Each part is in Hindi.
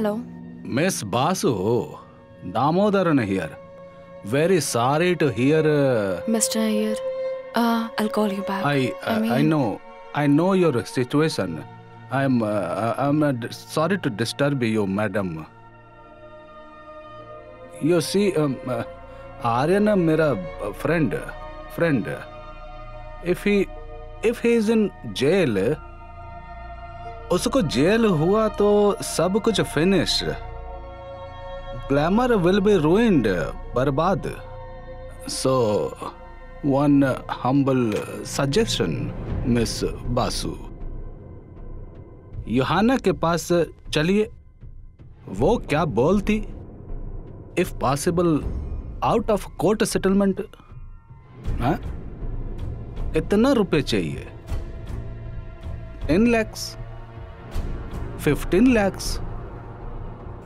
Hello. Miss Basu, Damodaran here. Very sorry to hear. Uh, Mr. Iyer. Uh, I'll call you back. I, uh, I mean- know I know your situation. I'm uh, I'm uh, sorry to disturb you, madam. You see, um, uh, Aryan मेरा friend friend. If he if he is in jail, उसको जेल हुआ तो सब कुछ finish glamour will be ruined, बर्बाद। So one humble suggestion miss Basu Yuhana के पास चलिए। वो क्या बोलती? If possible out of court settlement कितना रुपए चाहिए। Ten lakhs fifteen lakhs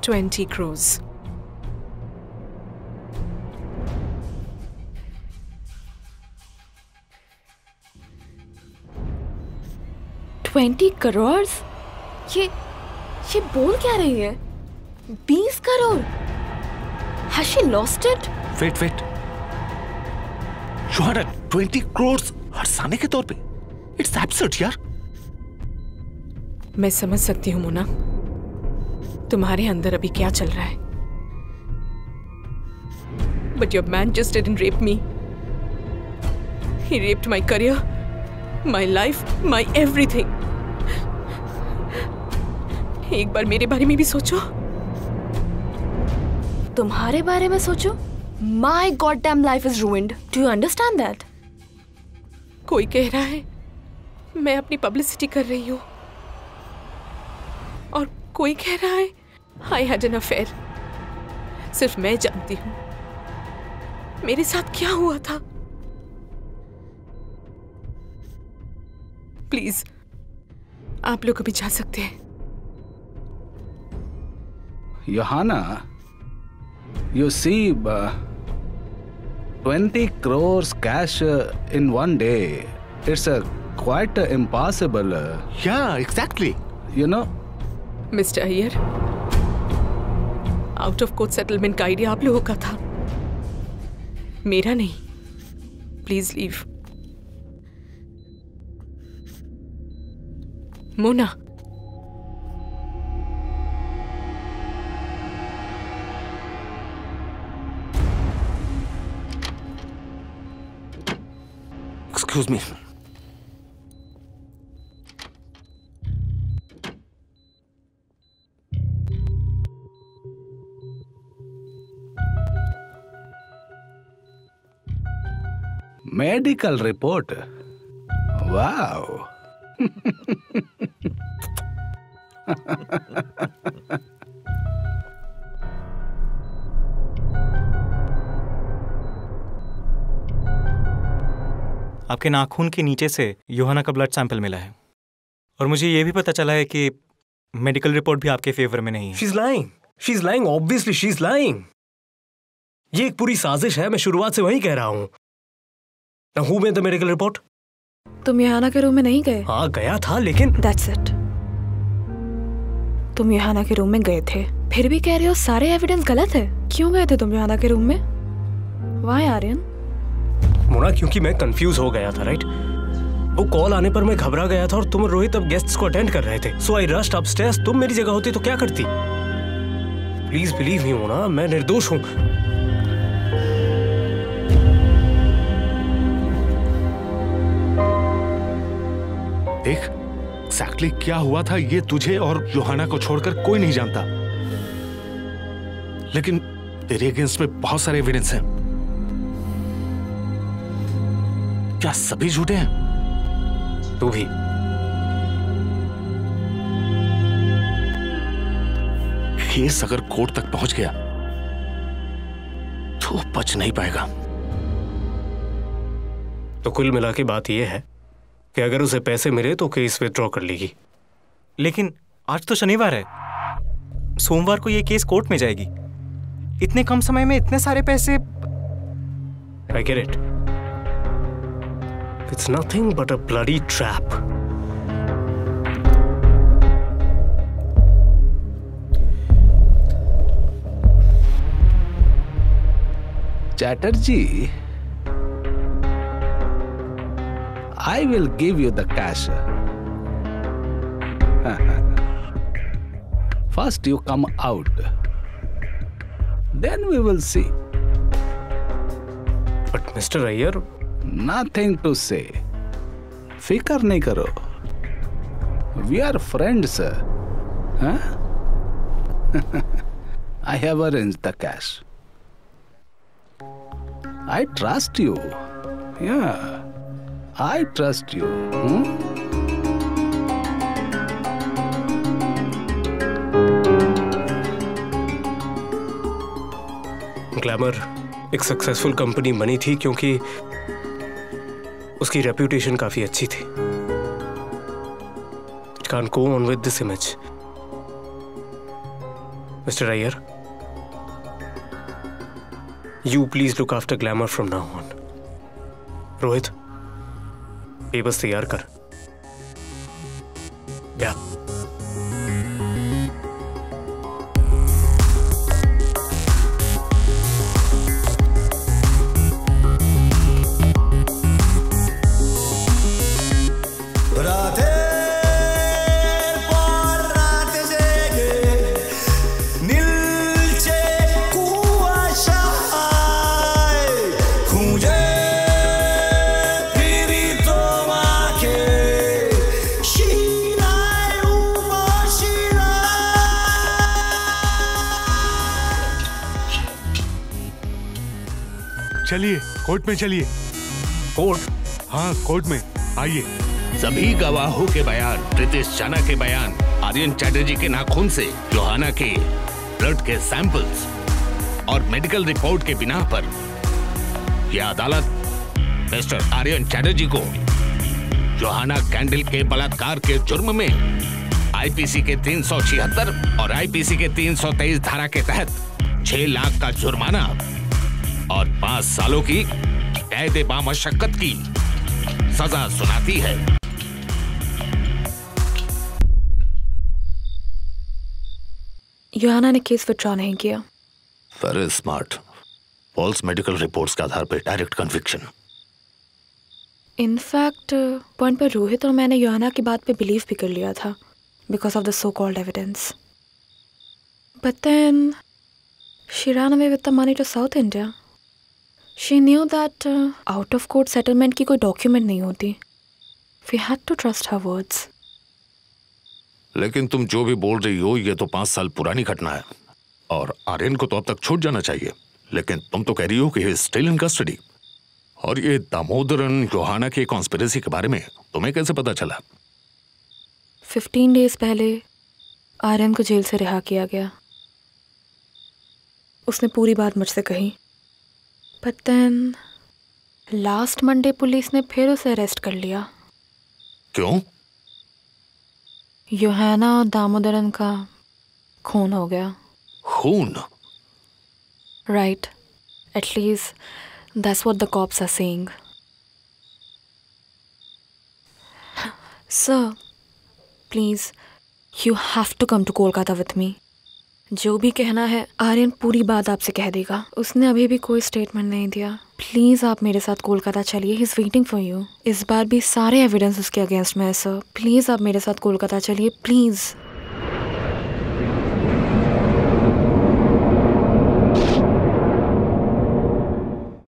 20 crores. Twenty crore ये ये बोल क्या रही है? बीस crore? Has she lost it? Wait wait Johana 20 crore हरसाने के तौर पे? इट्स एब्सर्ड यार. मैं समझ सकती हूँ मोना तुम्हारे अंदर अभी क्या चल रहा है? But your man just didn't rape me he raped my career my life my everything एक बार मेरे बारे में भी सोचो। तुम्हारे बारे में सोचो? My god damn life is ruined do you understand that कोई कह रहा है मैं अपनी पब्लिसिटी कर रही हूँ। और कोई कह रहा है आई हैड एन अफेयर सिर्फ़ मैं जानती हूँ। मेरे साथ क्या हुआ था? प्लीज़ आप लोग अभी जा सकते हैं। Yohana you see twenty crores cash in one day it's a quite impossible yeah exactly you know mister Iyer out of court settlement का आइडिया आप लोगों का था। मेरा नहीं। Please leave Mona. Excuse me medical report. Wow. आपके नाखून के नीचे से योहाना का ब्लड सैंपल मिला है। और मुझे ये भी पता चला है कि मेडिकल रिपोर्ट भी आपके फेवर में नहीं है। She is lying she is lying obviously she is lying ये एक पूरी साजिश है मैं शुरुआत से वही कह रहा हूँ। Who made the medical report? तुम यहाना के रूम में नहीं गए? हाँ गया था लेकिन दैट्स इट तुम यहाना के रूम में गए थे। फिर भी कह रहे हो सारे एविडेंस गलत है। क्यों गए थे तुम यहाना के रूम में? वाई आर्यन मोना क्योंकि मैं कंफ्यूज हो गया था राइट वो कॉल आने पर मैं घबरा गया था और तुम रोहित अब गेस्ट्स को अटेंड कर रहे थे। सो आई रस्ट अपस्टेयर्स तुम मेरी जगह होती तो क्या करती? प्लीज़ बिलीव मी मोना मैं निर्दोष हूँ। देख एग्जैक्टली क्या हुआ था ये तुझे और योहाना को छोड़कर कोई नहीं जानता। लेकिन तेरे अगेंस्ट में बहुत सारे एविडेंस हैं। क्या सभी झूठे हैं? तू भी। केस अगर कोर्ट तक पहुँच गया तो बच नहीं पाएगा। तो कुल मिला के बात यह है कि अगर उसे पैसे मिले तो केस विदड्रॉ कर लेगी। लेकिन आज तो शनिवार है। सोमवार को यह केस कोर्ट में जाएगी। इतने कम समय में इतने सारे पैसे I get it it's nothing but a bloody trap Chatterjee I will give you the cash. First, you come out. Then we will see. But mister Iyer Nothing to say. फिकर नहीं करो we are friends I have arranged the cash. I trust you. Yeah, I trust you. hmm? Glamour एक सक्सेसफुल कंपनी बनी थी क्योंकि उसकी रेप्यूटेशन काफ़ी अच्छी थी कान को on with this image mister Iyer you please look after glamour from now on Rohit papers तैयार कर। चलिए कोर्ट में चलिए। कोर्ट? हाँ कोर्ट में। आइए। सभी गवाहों के बयान प्रीतिश चाना के बयान आर्यन चैटर्जी के नाखून से जोहाना के ब्लड के सैंपल्स और मेडिकल रिपोर्ट के बिना पर। यह अदालत मिस्टर आर्यन चैटर्जी को जोहाना कैंडल के बलात्कार के जुर्म में आईपीसी के 376 और आईपीसी के 323 धारा के तहत 6 लाख का जुर्माना और पाँच सालों की कैद बामशक्कत की सजा सुनाती है। योहाना ने केस विड्रॉ नहीं किया। Very smart false medical reports के आधार पर डायरेक्ट कन्विक्शन इनफैक्ट पॉइंट पर रोहित और मैंने योहाना की बात पे बिलीव भी कर लिया था because of the so called evidence but then she away with the money to South India. Knew that uh, out of court settlement की कोई डॉक्यूमेंट नहीं होती। We had to trust her words. लेकिन तुम जो भी बोल रही हो ये तो पाँच साल पुरानी घटना है। और आर्यन को तो अब तक छूट जाना चाहिए। लेकिन तुम तो कह रही हो कि स्टिल इन कस्टडी और ये दामोदरन योहाना की कॉन्स्पिरेसी के बारे में तुम्हें कैसे पता चला? 15 डेज़ पहले आर्यन को जेल से रिहा किया गया। उसने पूरी बात मुझसे कही। But then last Monday police ने फिर उसे अरेस्ट कर लिया। क्यों? योहाना और दामोदरन का खून हो गया। खून? Right at least that's what the cops are saying sir please you have to come to Kolkata with me जो भी कहना है, आर्यन पूरी बात आपसे कह देगा। उसने अभी भी कोई स्टेटमेंट नहीं दिया। प्लीज़ आप मेरे साथ कोलकाता चलिए। He is waiting for you इस बार भी सारे एविडेंस उसके अगेंस्ट में है सर प्लीज़ आप मेरे साथ कोलकाता चलिए। प्लीज़